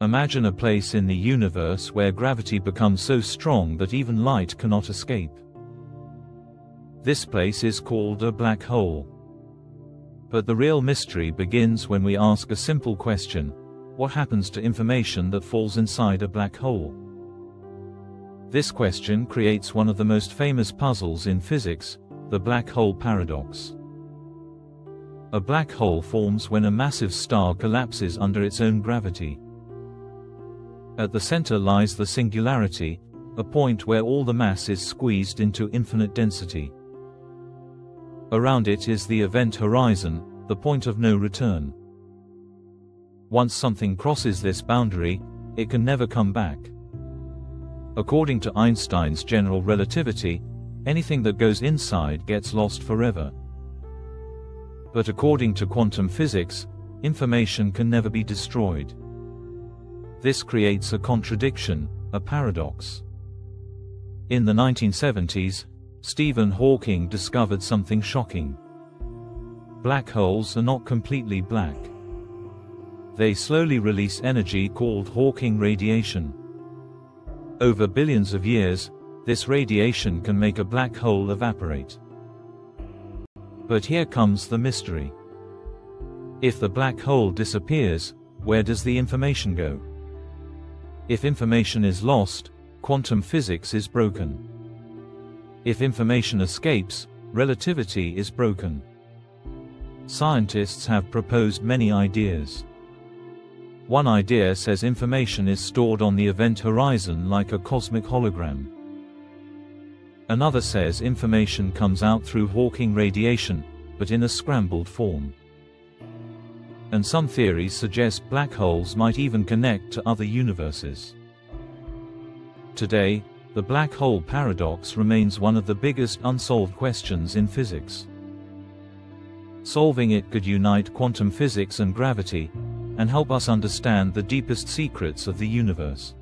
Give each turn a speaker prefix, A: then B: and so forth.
A: Imagine a place in the universe where gravity becomes so strong that even light cannot escape. This place is called a black hole. But the real mystery begins when we ask a simple question, what happens to information that falls inside a black hole? This question creates one of the most famous puzzles in physics, the black hole paradox. A black hole forms when a massive star collapses under its own gravity. At the center lies the singularity, a point where all the mass is squeezed into infinite density. Around it is the event horizon, the point of no return. Once something crosses this boundary, it can never come back. According to Einstein's general relativity, anything that goes inside gets lost forever. But according to quantum physics, information can never be destroyed. This creates a contradiction, a paradox. In the 1970s, Stephen Hawking discovered something shocking. Black holes are not completely black. They slowly release energy called Hawking radiation. Over billions of years, this radiation can make a black hole evaporate. But here comes the mystery. If the black hole disappears, where does the information go? If information is lost, quantum physics is broken. If information escapes, relativity is broken. Scientists have proposed many ideas. One idea says information is stored on the event horizon like a cosmic hologram. Another says information comes out through Hawking radiation, but in a scrambled form and some theories suggest black holes might even connect to other universes. Today, the black hole paradox remains one of the biggest unsolved questions in physics. Solving it could unite quantum physics and gravity, and help us understand the deepest secrets of the universe.